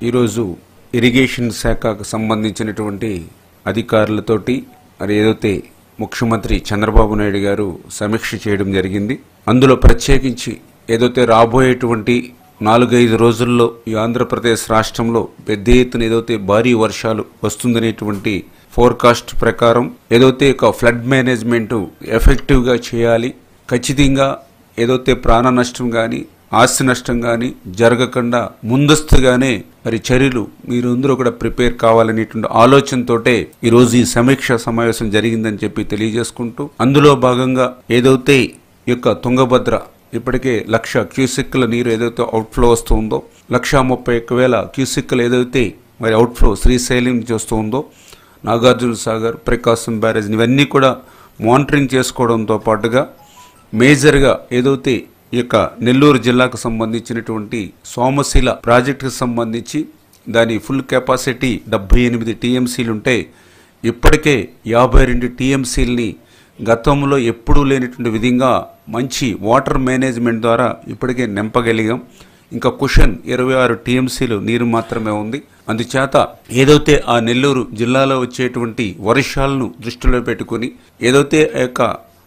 ఈరోజు ఇరిగేషన్ శాఖకు సంబంధించినటువంటి అధికారులతోటి మరి ఏదైతే ముఖ్యమంత్రి చంద్రబాబు నాయుడు గారు సమీక్ష చేయడం జరిగింది అందులో ప్రత్యేకించి ఏదైతే రాబోయేటువంటి నాలుగైదు రోజుల్లో ఈ ఆంధ్రప్రదేశ్ రాష్ట్రంలో పెద్ద ఎత్తున ఏదైతే భారీ వర్షాలు వస్తుందనేటువంటి ఫోర్కాస్ట్ ప్రకారం ఏదైతే ఒక ఫ్లడ్ మేనేజ్మెంట్ ఎఫెక్టివ్గా చేయాలి ఖచ్చితంగా ఏదైతే ప్రాణ నష్టం కానీ ఆస్తి నష్టం కానీ జరగకుండా ముందస్తుగానే మరి చర్యలు మీరందరూ కూడా ప్రిపేర్ కావాలనేటువంటి ఆలోచనతోటే ఈరోజు ఈ సమీక్ష సమావేశం జరిగిందని చెప్పి తెలియజేసుకుంటూ అందులో భాగంగా ఏదైతే యొక్క తుంగభద్ర ఇప్పటికే లక్ష క్యూసిక్ల నీరు ఏదైతే అవుట్ఫ్లో వస్తుందో లక్ష ముప్పై ఒక్క వేల క్యూసిక్లు ఏదైతే మరి అవుట్ఫ్లో శ్రీశైలం నుంచి వస్తుందో నాగార్జున సాగర్ ప్రకాశం బ్యారేజ్ ఇవన్నీ కూడా మానిటరింగ్ చేసుకోవడంతో పాటుగా మేజర్గా ఏదైతే ఈ యొక్క నెల్లూరు జిల్లాకు సంబంధించినటువంటి సోమశిల ప్రాజెక్టుకు సంబంధించి దాని ఫుల్ కెపాసిటీ డెబ్బై ఎనిమిది టీఎంసీలు ఉంటే ఇప్పటికే యాభై రెండు టీఎంసీలని గతంలో ఎప్పుడూ లేనటువంటి విధంగా మంచి వాటర్ మేనేజ్మెంట్ ద్వారా ఇప్పటికే నింపగలిగాం. ఇంకా కుషన్ ఇరవై ఆరు టీఎంసీలు నీరు మాత్రమే ఉంది. అందుచేత ఏదైతే ఆ నెల్లూరు జిల్లాలో వచ్చేటువంటి వర్షాలను దృష్టిలో పెట్టుకుని ఏదైతే ఆ యొక్క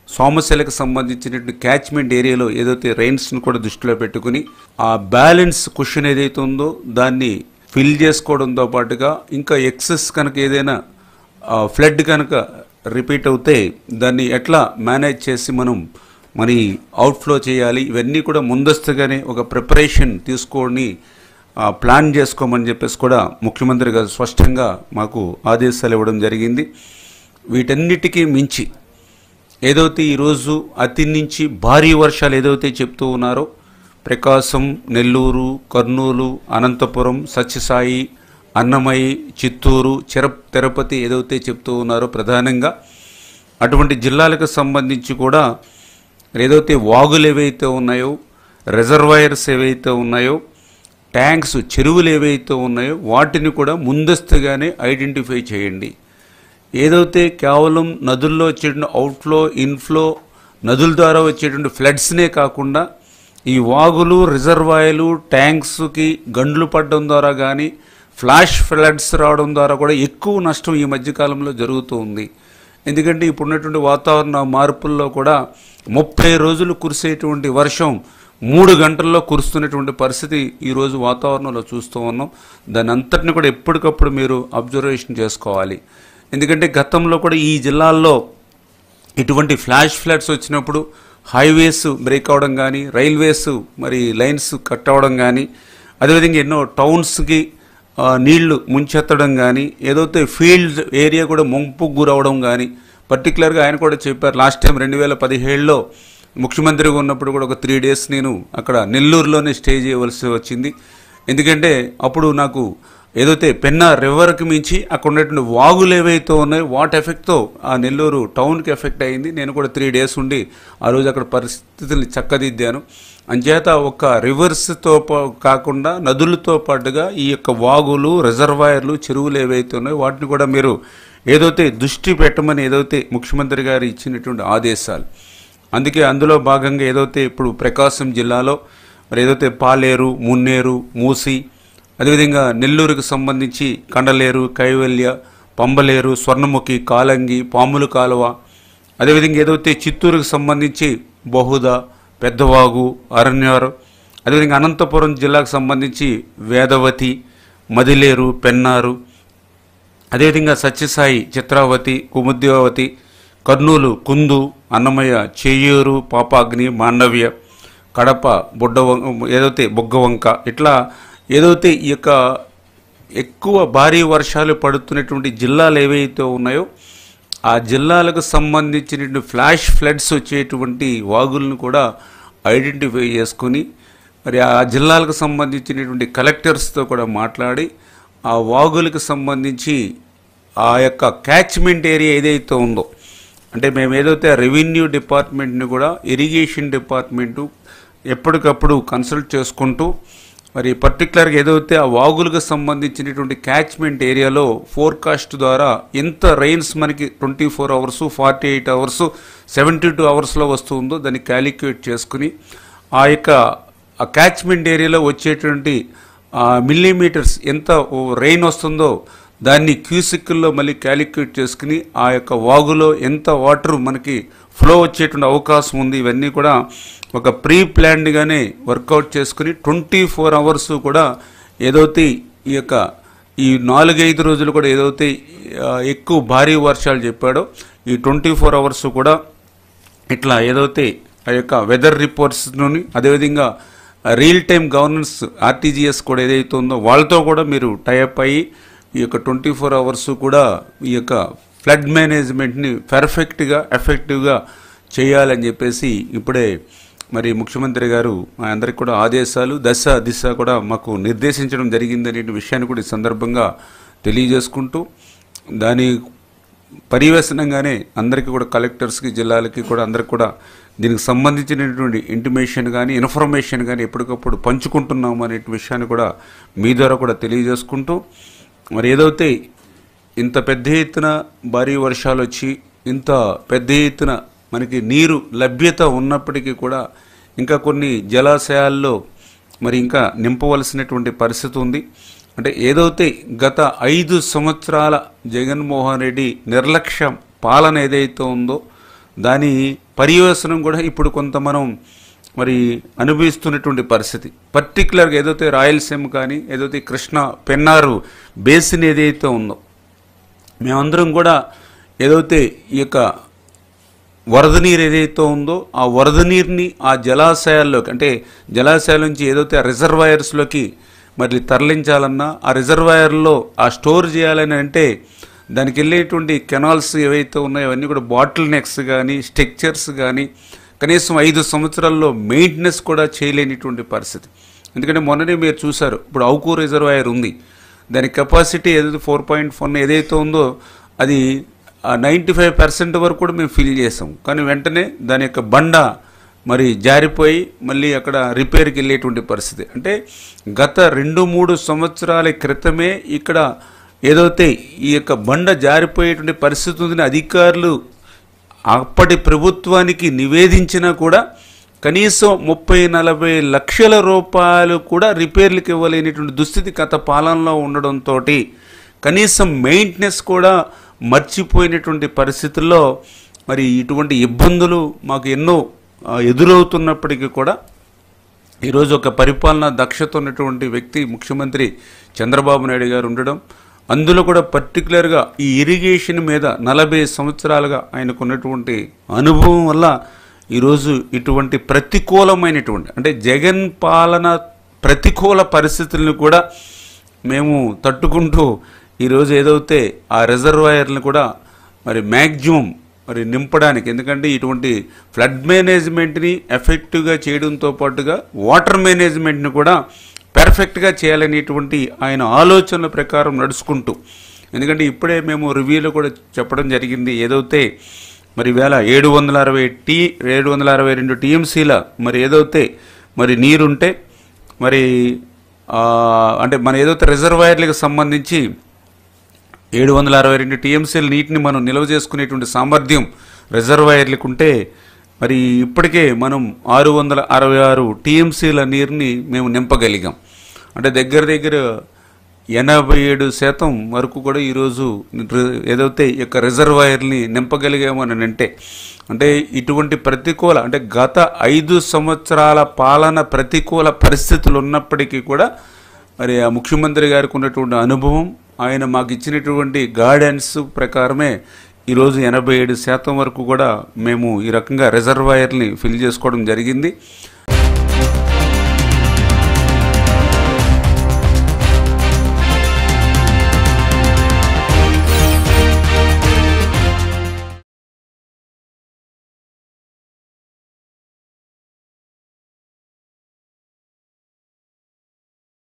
సోమశిలకు సంబంధించినటువంటి క్యాచ్మెంట్ ఏరియాలో ఏదైతే రైన్స్ను కూడా దృష్టిలో పెట్టుకుని ఆ బ్యాలెన్స్ క్వశ్చన్ ఏదైతే ఉందో దాన్ని ఫిల్ చేసుకోవడంతో పాటుగా ఇంకా ఎక్సెస్ కనుక ఏదైనా ఫ్లడ్ కనుక రిపీట్ అవుతే దాన్ని ఎట్లా మేనేజ్ చేసి మనం మరి అవుట్ఫ్లో చేయాలి? ఇవన్నీ కూడా ముందస్తుగానే ఒక ప్రిపరేషన్ తీసుకొని ప్లాన్ చేసుకోమని చెప్పేసి కూడా ముఖ్యమంత్రి గారు స్పష్టంగా మాకు ఆదేశాలు ఇవ్వడం జరిగింది. వీటన్నిటికీ మించి ఏదైతే ఈరోజు అతి నుంచి భారీ వర్షాలు ఏదైతే చెప్తూ ఉన్నారో ప్రకాశం నెల్లూరు కర్నూలు అనంతపురం సత్యసాయి అన్నమయ్య చిత్తూరు చిర తిరుపతి ఏదైతే చెప్తూ ఉన్నారో ప్రధానంగా అటువంటి జిల్లాలకు సంబంధించి కూడా ఏదైతే వాగులు ఏవైతే ఉన్నాయో రిజర్వాయర్స్ ఏవైతే ఉన్నాయో ట్యాంక్స్ చెరువులు ఏవైతే ఉన్నాయో వాటిని కూడా ముందస్తుగానే ఐడెంటిఫై చేయండి. ఏదైతే కేవలం నదుల్లో వచ్చేటువంటి అవుట్ఫ్లో ఇన్ఫ్లో నదుల ద్వారా వచ్చేటువంటి ఫ్లడ్స్నే కాకుండా ఈ వాగులు రిజర్వాయర్లు ట్యాంక్స్కి గండ్లు పడడం ద్వారా కానీ ఫ్లాష్ ఫ్లడ్స్ రావడం ద్వారా కూడా ఎక్కువ నష్టం ఈ మధ్యకాలంలో జరుగుతూ ఉంది. ఎందుకంటే ఇప్పుడున్నటువంటి వాతావరణ మార్పుల్లో కూడా ముప్పై రోజులు కురిసేటువంటి వర్షం మూడు గంటల్లో కురుస్తున్నటువంటి పరిస్థితి ఈరోజు వాతావరణంలో చూస్తూ ఉన్నాం. దాని అంతటిని కూడా ఎప్పటికప్పుడు మీరు అబ్జర్వేషన్ చేసుకోవాలి. ఎందుకంటే గతంలో కూడా ఈ జిల్లాల్లో ఇటువంటి ఫ్లాష్ ఫ్లడ్స్ వచ్చినప్పుడు హైవేస్ బ్రేక్ అవడం కానీ రైల్వేస్ మరి లైన్స్ కట్ అవడం కానీ అదేవిధంగా ఎన్నో టౌన్స్కి నీళ్ళు ముంచెత్తడం కానీ ఏదైతే ఫీల్డ్ ఏరియా కూడా ముంపుకు గురవడం కానీ పర్టికులర్గా ఆయన కూడా చెప్పారు లాస్ట్ టైం రెండు వేల పదిహేడులో ముఖ్యమంత్రిగా ఉన్నప్పుడు కూడా ఒక త్రీ డేస్ నేను అక్కడ నెల్లూరులోనే స్టే చేయవలసి వచ్చింది. ఎందుకంటే అప్పుడు నాకు ఏదైతే పెన్నా రివర్కి మించి అక్కడ ఉన్నటువంటి వాగులు ఏవైతే ఉన్నాయో వాటి ఎఫెక్ట్తో ఆ నెల్లూరు టౌన్కి ఎఫెక్ట్ అయింది. నేను కూడా త్రీ డేస్ ఉండి ఆ రోజు అక్కడ పరిస్థితుల్ని చక్కదిద్దాను. అంచేత ఒక రివర్స్తో పా- కాకుండా నదులతో పాటుగా ఈ యొక్క వాగులు రిజర్వాయర్లు చెరువులు ఏవైతే ఉన్నాయో వాటిని కూడా మీరు ఏదైతే దృష్టి పెట్టమని ఏదైతే ముఖ్యమంత్రి గారు ఇచ్చినటువంటి ఆదేశాలు. అందుకే అందులో భాగంగా ఏదైతే ఇప్పుడు ప్రకాశం జిల్లాలో మరి ఏదైతే పాలేరు మున్నేరు మూసి అదేవిధంగా నెల్లూరుకు సంబంధించి కండలేరు కైవల్య పంబలేరు స్వర్ణముఖి కాలంగి పాములు కాలువ అదేవిధంగా ఏదైతే చిత్తూరుకు సంబంధించి బహుద పెద్దవాగు అరణ్యారు అదేవిధంగా అనంతపురం జిల్లాకు సంబంధించి వేదవతి మదిలేరు పెన్నారు అదేవిధంగా సత్యసాయి చిత్రావతి కుముద్యావతి కర్నూలు కుందు అన్నమయ్య చేయూరు పాపాగ్ని మాండవ్య కడప బుడ్డ ఏదైతే బొగ్గవంక ఇట్లా ఏదైతే ఈ యొక్క ఎక్కువ భారీ వర్షాలు పడుతున్నటువంటి జిల్లాలు ఏవైతే ఉన్నాయో ఆ జిల్లాలకు సంబంధించినటువంటి ఫ్లాష్ ఫ్లడ్స్ వచ్చేటువంటి వాగులను కూడా ఐడెంటిఫై చేసుకొని మరి ఆ జిల్లాలకు సంబంధించినటువంటి కలెక్టర్స్తో కూడా మాట్లాడి ఆ వాగులకు సంబంధించి ఆ యొక్క క్యాచ్మెంట్ ఏరియా ఏదైతే ఉందో అంటే మేము ఏదైతే రెవెన్యూ డిపార్ట్మెంట్ని కూడా ఇరిగేషన్ డిపార్ట్మెంటు ఎప్పటికప్పుడు కన్సల్ట్ చేసుకుంటూ మరి పర్టికులర్గా ఏదైతే ఆ వాగులకు సంబంధించినటువంటి క్యాచ్మెంట్ ఏరియాలో ఫోర్కాస్ట్ ద్వారా ఎంత రైన్స్ మనకి twenty four hours forty eight hours seventy two అవర్స్లో వస్తుందో దాన్ని క్యాలిక్యులేట్ చేసుకుని ఆ యొక్క ఆ క్యాచ్మెంట్ ఏరియాలో వచ్చేటువంటి మిల్లీమీటర్స్ ఎంత రెయిన్ వస్తుందో దాన్ని క్యూసిక్ల్లో మళ్ళీ క్యాలిక్యులేట్ చేసుకుని ఆ యొక్క వాగులో ఎంత వాటర్ మనకి ఫ్లో వచ్చేటువంటి అవకాశం ఉంది ఇవన్నీ కూడా ఒక ప్రీ ప్లాన్డ్గానే వర్కౌట్ చేసుకుని ట్వంటీ ఫోర్ అవర్స్ కూడా ఏదైతే ఈ యొక్క ఈ నాలుగైదు రోజులు కూడా ఏదైతే ఎక్కువ భారీ వర్షాలు చెప్పాడో ఈ ట్వంటీ ఫోర్ అవర్స్ కూడా ఇట్లా ఏదైతే ఆ యొక్క వెదర్ రిపోర్ట్స్లోని అదేవిధంగా రియల్ టైం గవర్నెన్స్ ఆర్టీజీఎస్ కూడా ఏదైతే ఉందో వాళ్ళతో కూడా మీరు టైఅప్ అయ్యి ఈ యొక్క ట్వంటీ ఫోర్ అవర్స్ కూడా ఈ యొక్క ఫ్లడ్ మేనేజ్మెంట్ని పర్ఫెక్ట్గా ఎఫెక్టివ్గా చేయాలని చెప్పేసి ఇప్పుడే మరి ముఖ్యమంత్రి గారు మా అందరికి కూడా ఆదేశాలు దశ దిశ కూడా మాకు నిర్దేశించడం జరిగిందనే విషయాన్ని కూడా ఈ సందర్భంగా తెలియజేసుకుంటూ దాని పర్యవేశనంగానే అందరికీ కూడా కలెక్టర్స్కి జిల్లాలకి కూడా అందరికి కూడా దీనికి సంబంధించినటువంటి ఇంటిమేషన్ కానీ ఇన్ఫర్మేషన్ కానీ ఎప్పటికప్పుడు పంచుకుంటున్నాం అనే విషయాన్ని కూడా మీ ద్వారా కూడా తెలియజేసుకుంటూ మరి ఏదైతే ఇంత పెద్ద ఎత్తున భారీ వర్షాలు వచ్చి ఇంత పెద్ద ఎత్తున మనకి నీరు లభ్యత ఉన్నప్పటికీ కూడా ఇంకా కొన్ని జలాశయాల్లో మరి ఇంకా నింపవలసినటువంటి పరిస్థితి ఉంది. అంటే ఏదైతే గత ఐదు సంవత్సరాల జగన్మోహన్ రెడ్డి నిర్లక్ష్య పాలన ఏదైతే ఉందో దాని పర్యవసనం కూడా ఇప్పుడు కొంత మనం మరి అనుభవిస్తున్నటువంటి పరిస్థితి. పర్టికులర్గా ఏదైతే రాయలసీమ కానీ ఏదైతే కృష్ణ పెన్నారు బేసిన్ ఏదైతే ఉందో మేమందరం కూడా ఏదైతే ఈ యొక్క వరద నీరు ఏదైతే ఉందో ఆ వరద నీరుని ఆ జలాశయాల్లోకి అంటే జలాశయాల నుంచి ఏదైతే ఆ రిజర్వాయర్స్లోకి మరి తరలించాలన్నా ఆ రిజర్వాయర్లో ఆ స్టోర్ చేయాలని అంటే దానికి వెళ్ళేటువంటి కెనాల్స్ ఏవైతే ఉన్నాయో అవన్నీ కూడా బాటిల్ నెక్స్ కానీ స్ట్రక్చర్స్ కానీ కనీసం ఐదు సంవత్సరాల్లో మెయింటెనెన్స్ కూడా చేయలేనిటువంటి పరిస్థితి. ఎందుకంటే మొన్ననే మీరు చూసారు ఇప్పుడు అవుకూ రిజర్వాయర్ ఉంది. దాని కెపాసిటీ ఏదైతే ఫోర్ పాయింట్ ఫోర్ ఏదైతే ఉందో అది నైంటీ ఫైవ్ పర్సెంట్ వరకు కూడా మేము ఫిల్ చేసాం. కానీ వెంటనే దాని యొక్క బండ మరి జారిపోయి మళ్ళీ అక్కడ రిపేర్కి వెళ్ళేటువంటి పరిస్థితి. అంటే గత రెండు మూడు సంవత్సరాల క్రితమే ఇక్కడ ఏదైతే ఈ యొక్క బండ జారిపోయేటువంటి పరిస్థితి ఉందని అధికారులు అప్పటి ప్రభుత్వానికి నివేదించినా కూడా కనీసం ముప్పై నలభై లక్షల రూపాయలు కూడా రిపేర్లకు ఇవ్వలేనిటువంటి దుస్థితి గత పాలనలో ఉండడంతో కనీసం మెయింటెనెన్స్ కూడా మర్చిపోయినటువంటి పరిస్థితుల్లో మరి ఇటువంటి ఇబ్బందులు మాకు ఎన్నో ఎదురవుతున్నప్పటికీ కూడా ఈరోజు ఒక పరిపాలన దక్షత ఉన్నటువంటి వ్యక్తి ముఖ్యమంత్రి చంద్రబాబు నాయుడు గారు ఉండడం అందులో కూడా పర్టికులర్గా ఈ ఇరిగేషన్ మీద నలభై సంవత్సరాలుగా ఆయనకు ఉన్నటువంటి అనుభవం వల్ల ఈరోజు ఇటువంటి ప్రతికూలమైనటువంటి అంటే జగన్ పాలన ప్రతికూల పరిస్థితులను కూడా మేము తట్టుకుంటూ ఈరోజు ఏదైతే ఆ రిజర్వాయర్ని కూడా మరి మ్యాక్సిమం మరి నింపడానికి ఎందుకంటే ఇటువంటి ఫ్లడ్ మేనేజ్మెంట్ని ఎఫెక్టివ్గా చేయడంతో పాటుగా వాటర్ మేనేజ్మెంట్ని కూడా పెర్ఫెక్ట్గా చేయాలనేటువంటి ఆయన ఆలోచనల ప్రకారం నడుచుకుంటూ ఎందుకంటే ఇప్పుడే మేము రివ్యూలో కూడా చెప్పడం జరిగింది ఏదైతే మరి వేళ ఏడు వందల అరవై టీ ఏడు వందల అరవై రెండు టీఎంసీల మరి ఏదైతే మరి నీరుంటే మరి అంటే మన ఏదైతే రిజర్వాయర్లకు సంబంధించి ఏడు వందల అరవై రెండు టీఎంసీల నీటిని మనం నిల్వ చేసుకునేటువంటి సామర్థ్యం రిజర్వాయర్లకు ఉంటే మరి ఇప్పటికే మనం ఆరు వందల అరవై ఆరు టీఎంసీల నీరుని మేము నింపగలిగాం. అంటే దగ్గర దగ్గర ఎనభై ఏడు శాతం వరకు కూడా ఈరోజు ఏదైతే ఈ యొక్క రిజర్వాయర్ని నింపగలిగామని అంటే అంటే ఇటువంటి ప్రతికూల అంటే గత ఐదు సంవత్సరాల పాలన ప్రతికూల పరిస్థితులు ఉన్నప్పటికీ కూడా మరి ఆ ముఖ్యమంత్రి గారికి ఉన్నటువంటి అనుభవం ఆయన మాకు ఇచ్చినటువంటి గైడెన్స్ ప్రకారమే ఈరోజు ఎనభై ఏడు శాతం వరకు కూడా మేము ఈ రకంగా రిజర్వాయర్ని ఫిల్ చేసుకోవడం జరిగింది.